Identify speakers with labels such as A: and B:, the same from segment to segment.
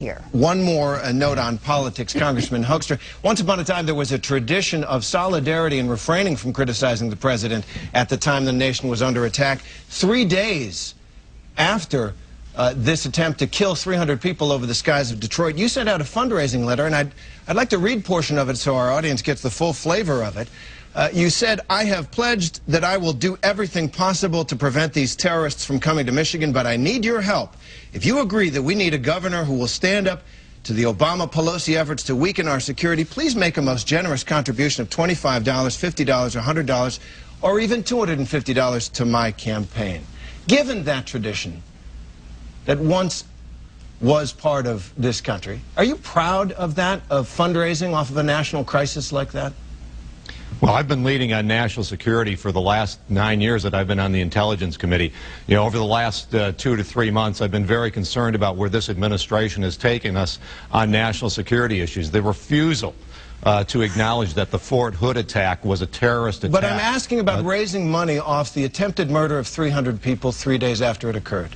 A: here.
B: One more note on politics, Congressman Hoekstra. Once upon a time, there was a tradition of solidarity and refraining from criticizing the president at the time the nation was under attack. Three days after uh, this attempt to kill 300 people over the skies of Detroit, you sent out a fundraising letter, and I'd, I'd like to read portion of it so our audience gets the full flavor of it. Uh, you said, I have pledged that I will do everything possible to prevent these terrorists from coming to Michigan, but I need your help. If you agree that we need a governor who will stand up to the Obama-Pelosi efforts to weaken our security, please make a most generous contribution of $25, $50, $100, or even $250 to my campaign. Given that tradition that once was part of this country, are you proud of that, of fundraising off of a national crisis like that?
C: Well, I've been leading on national security for the last nine years that I've been on the Intelligence Committee. You know, over the last uh, two to three months, I've been very concerned about where this administration has taken us on national security issues. The refusal uh, to acknowledge that the Fort Hood attack was a terrorist attack.
B: But I'm asking about uh, raising money off the attempted murder of 300 people three days after it occurred.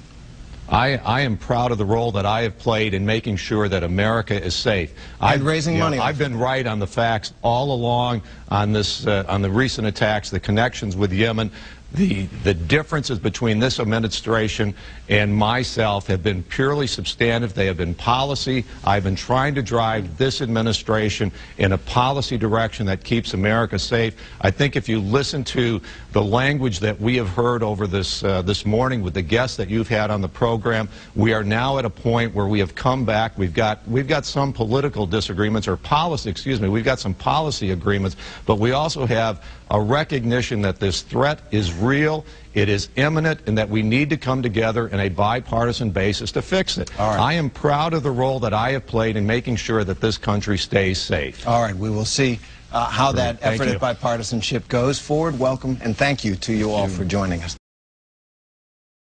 C: I, I, am proud of the role that I have played in making sure that America is safe.
B: And I've, raising money.
C: Know, I've been right on the facts all along on this, uh, on the recent attacks, the connections with Yemen. The, the differences between this administration and myself have been purely substantive. They have been policy. I've been trying to drive this administration in a policy direction that keeps America safe. I think if you listen to the language that we have heard over this, uh, this morning with the guests that you've had on the program, we are now at a point where we have come back. We've got, we've got some political disagreements, or policy, excuse me, we've got some policy agreements, but we also have a recognition that this threat is real, it is imminent, and that we need to come together in a bipartisan basis to fix it. I am proud of the role that I have played in making sure that this country stays safe.
B: All right, we will see uh, how Great. that effort at bipartisanship goes forward. Welcome and thank you to you all for joining us.